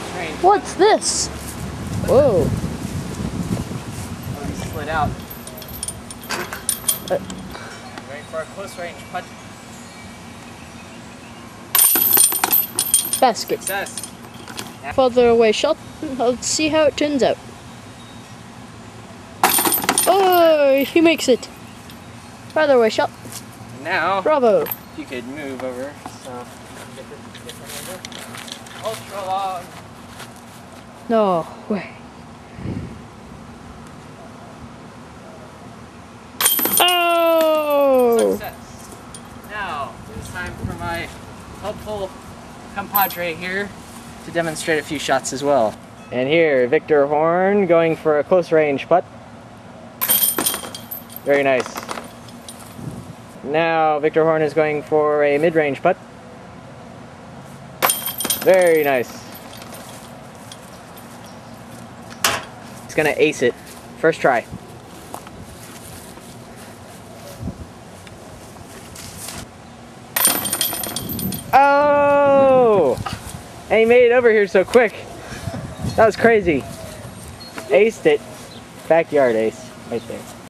close. What's this? Whoa. Oh, he slid out. Uh. Ready for a close range putt. Basket. Success. Further away shot. Let's see how it turns out. Oh, he makes it. Farther away shot. Now, Bravo. if you could move over. So, get this different angle. Ultra long. No way. Oh! Success. Now, it's time for my helpful compadre here to demonstrate a few shots as well. And here, Victor Horn going for a close range putt. Very nice. Now, Victor Horn is going for a mid range putt. Very nice. Gonna ace it. First try. Oh! And he made it over here so quick. That was crazy. Aced it. Backyard ace right there.